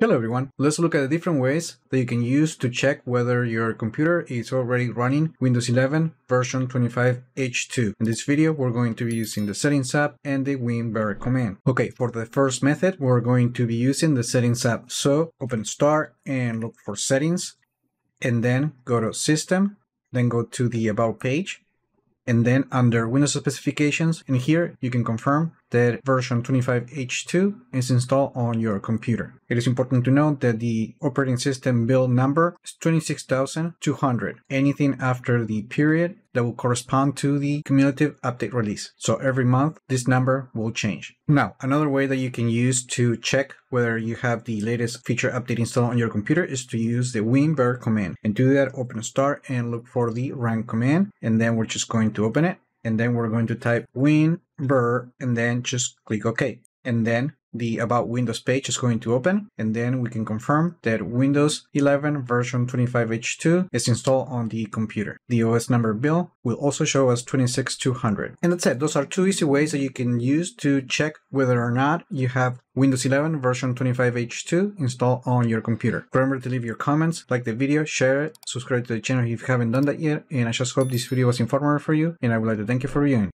Hello everyone, let's look at the different ways that you can use to check whether your computer is already running Windows 11 version 25H2. In this video, we're going to be using the Settings app and the WinVer command. Okay, for the first method, we're going to be using the Settings app. So open Start and look for Settings, and then go to System, then go to the About page, and then under Windows specifications, in here you can confirm that version 25H2 is installed on your computer. It is important to note that the operating system build number is 26200. Anything after the period that will correspond to the cumulative update release. So every month this number will change. Now, another way that you can use to check whether you have the latest feature update installed on your computer is to use the winver command. And to do that, open start and look for the run command. And then we're just going to open it and then we're going to type WinVer and then just click OK. And then the About Windows page is going to open, and then we can confirm that Windows 11 version 25H2 is installed on the computer. The OS number bill will also show as 26200. And that's it. Those are two easy ways that you can use to check whether or not you have Windows 11 version 25H2 installed on your computer. Remember to leave your comments, like the video, share it, subscribe to the channel if you haven't done that yet, and I just hope this video was informative for you, and I would like to thank you for viewing.